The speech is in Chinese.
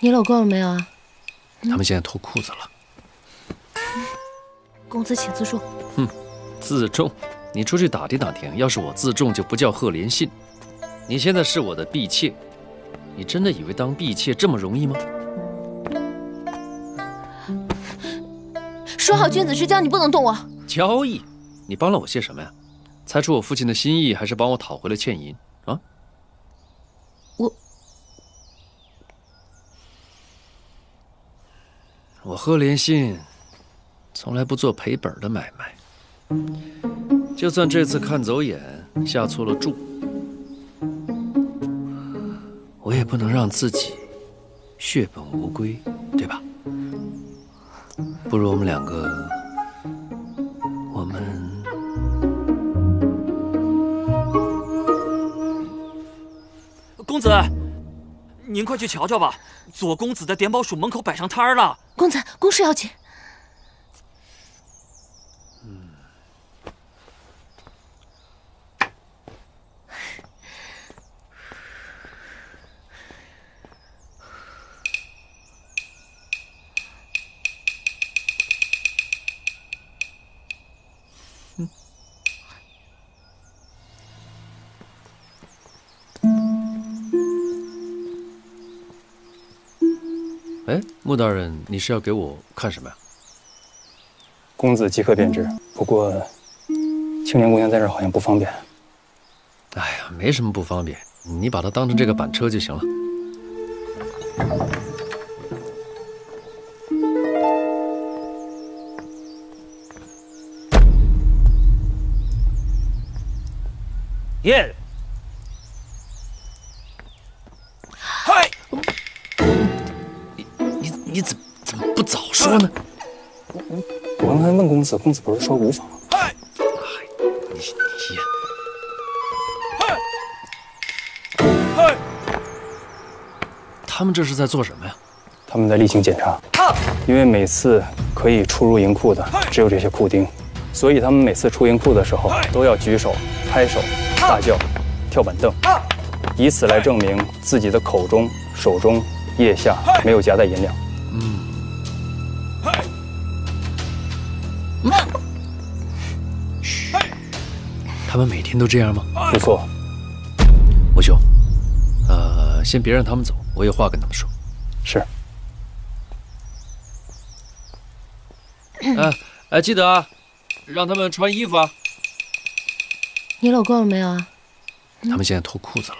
你搂够了没有啊？他们现在脱裤子了。公子请自重。哼，自重？你出去打听打听，要是我自重，就不叫贺连信。你现在是我的婢妾，你真的以为当婢妾这么容易吗？说好君子之交，你不能动我。交易？你帮了我些什么呀？猜出我父亲的心意，还是帮我讨回了欠银？啊？我贺连信从来不做赔本的买卖，就算这次看走眼下错了注，我也不能让自己血本无归，对吧？不如我们两个，我们。公子，您快去瞧瞧吧，左公子在典宝署门口摆上摊儿了。公子，公事要紧。哎，穆大人，你是要给我看什么呀？公子即刻便知。不过，青莲姑娘在这儿好像不方便。哎呀，没什么不方便，你把它当成这个板车就行了。耶！你怎么怎么不早说呢？我刚才问公子，公子不是说无妨吗？哎，你你，他们这是在做什么呀？他们在例行检查，因为每次可以出入营库的只有这些库丁，所以他们每次出营库的时候都要举手、拍手、大叫、跳板凳，以此来证明自己的口中、手中、腋下没有夹带银两。嗯。嘘，他们每天都这样吗？不错。吴兄，呃，先别让他们走，我有话跟他们说。是。哎哎，记得啊，让他们穿衣服啊。你搂够了没有啊？他们现在脱裤子了。